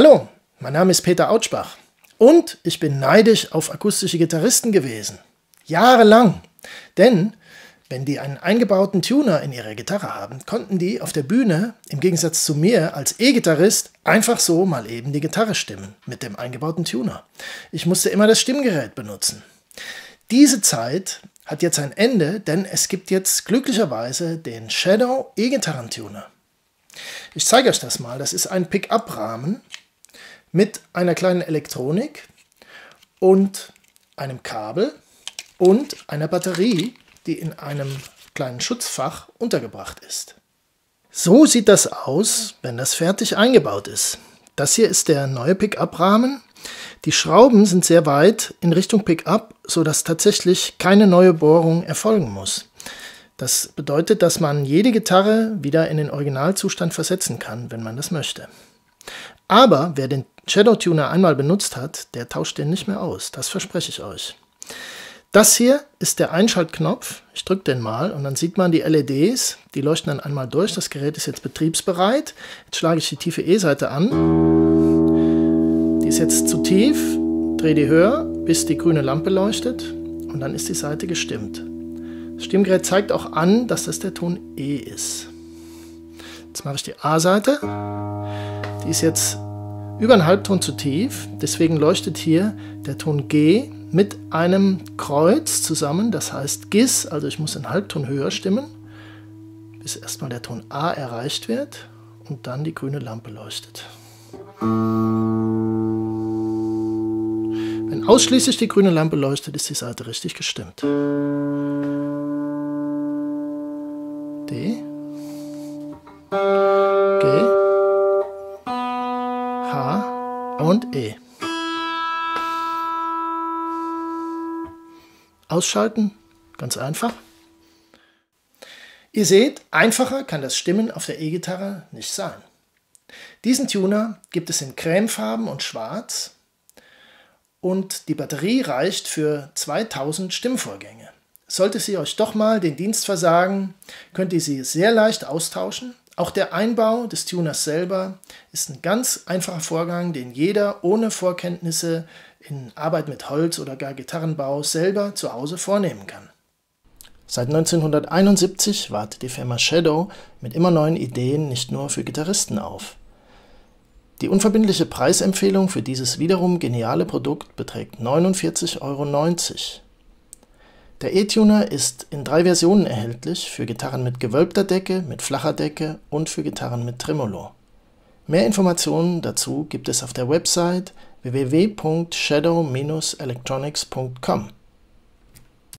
Hallo, mein Name ist Peter Autschbach und ich bin neidisch auf akustische Gitarristen gewesen. Jahrelang. Denn wenn die einen eingebauten Tuner in ihrer Gitarre haben, konnten die auf der Bühne, im Gegensatz zu mir als E-Gitarrist, einfach so mal eben die Gitarre stimmen mit dem eingebauten Tuner. Ich musste immer das Stimmgerät benutzen. Diese Zeit hat jetzt ein Ende, denn es gibt jetzt glücklicherweise den Shadow E-Gitarrentuner. Ich zeige euch das mal. Das ist ein Pickup-Rahmen mit einer kleinen Elektronik und einem Kabel und einer Batterie, die in einem kleinen Schutzfach untergebracht ist. So sieht das aus, wenn das fertig eingebaut ist. Das hier ist der neue Pickup-Rahmen. Die Schrauben sind sehr weit in Richtung Pickup, sodass tatsächlich keine neue Bohrung erfolgen muss. Das bedeutet, dass man jede Gitarre wieder in den Originalzustand versetzen kann, wenn man das möchte. Aber wer den Shadow Tuner einmal benutzt hat, der tauscht den nicht mehr aus. Das verspreche ich euch. Das hier ist der Einschaltknopf. Ich drücke den mal und dann sieht man die LEDs. Die leuchten dann einmal durch. Das Gerät ist jetzt betriebsbereit. Jetzt schlage ich die tiefe E-Seite an. Die ist jetzt zu tief. Drehe die höher, bis die grüne Lampe leuchtet. Und dann ist die Seite gestimmt. Das Stimmgerät zeigt auch an, dass das der Ton E ist. Jetzt mache ich die A-Seite. Die ist jetzt über einen Halbton zu tief. Deswegen leuchtet hier der Ton G mit einem Kreuz zusammen, das heißt Gis, also ich muss einen Halbton höher stimmen, bis erstmal der Ton A erreicht wird und dann die grüne Lampe leuchtet. Wenn ausschließlich die grüne Lampe leuchtet, ist die Seite richtig gestimmt. D, H und E. Ausschalten, ganz einfach. Ihr seht, einfacher kann das Stimmen auf der E-Gitarre nicht sein. Diesen Tuner gibt es in Cremefarben und Schwarz und die Batterie reicht für 2000 Stimmvorgänge. Sollte sie euch doch mal den Dienst versagen, könnt ihr sie sehr leicht austauschen. Auch der Einbau des Tuners selber ist ein ganz einfacher Vorgang, den jeder ohne Vorkenntnisse in Arbeit mit Holz oder gar Gitarrenbau selber zu Hause vornehmen kann. Seit 1971 wartet die Firma Shadow mit immer neuen Ideen nicht nur für Gitarristen auf. Die unverbindliche Preisempfehlung für dieses wiederum geniale Produkt beträgt 49,90 Euro. Der E-Tuner ist in drei Versionen erhältlich, für Gitarren mit gewölbter Decke, mit flacher Decke und für Gitarren mit Tremolo. Mehr Informationen dazu gibt es auf der Website www.shadow-electronics.com.